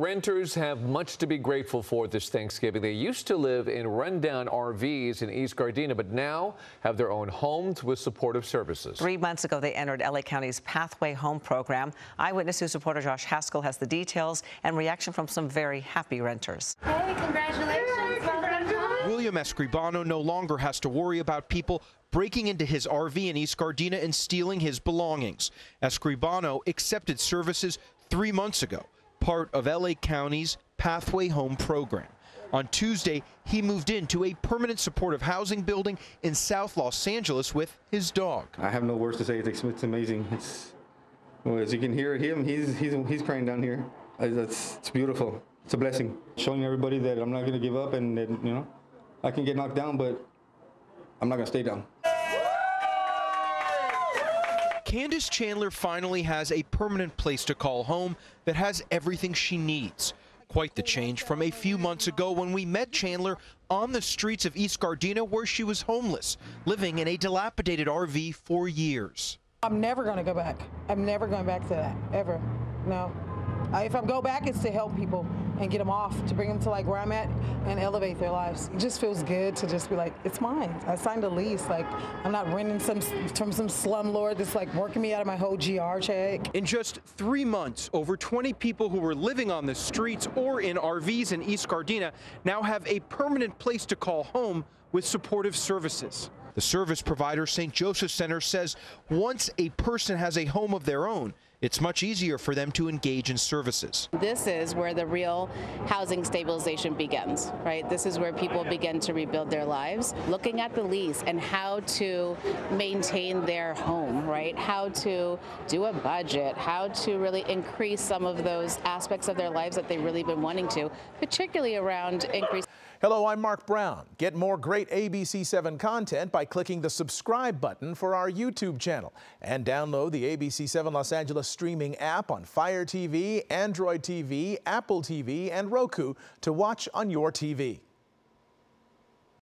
renters have much to be grateful for this Thanksgiving. They used to live in rundown RVs in East Gardena, but now have their own homes with supportive services. Three months ago, they entered LA County's Pathway Home program. Eyewitness News reporter Josh Haskell has the details and reaction from some very happy renters. Hey, congratulations. William Escribano no longer has to worry about people breaking into his RV in East Gardena and stealing his belongings. Escribano accepted services three months ago, part of LA County's Pathway Home program. On Tuesday, he moved into a permanent supportive housing building in South Los Angeles with his dog. I have no words to say. It's, it's amazing. It's well, as you can hear him, he's he's he's crying down here. It's, it's beautiful. It's a blessing. Showing everybody that I'm not going to give up and that you know I can get knocked down, but I'm not going to stay down. Candace Chandler finally has a permanent place to call home that has everything she needs. Quite the change from a few months ago when we met Chandler on the streets of East Gardena where she was homeless, living in a dilapidated RV for years. I'm never going to go back. I'm never going back to that, ever. No. If I go back, it's to help people and get them off, to bring them to like where I'm at and elevate their lives. It just feels good to just be like, it's mine. I signed a lease. Like I'm not renting some from some slumlord that's like working me out of my whole GR check. In just three months, over 20 people who were living on the streets or in RVs in East Gardena now have a permanent place to call home with supportive services. The service provider, St. Joseph Center, says once a person has a home of their own, it's much easier for them to engage in services. This is where the real housing stabilization begins, right? This is where people begin to rebuild their lives, looking at the lease and how to maintain their home, right? How to do a budget, how to really increase some of those aspects of their lives that they've really been wanting to, particularly around increase. Hello, I'm Marc Brown. Get more great ABC7 content by clicking the subscribe button for our YouTube channel and download the ABC7 Los Angeles streaming app on Fire TV, Android TV, Apple TV, and Roku to watch on your TV.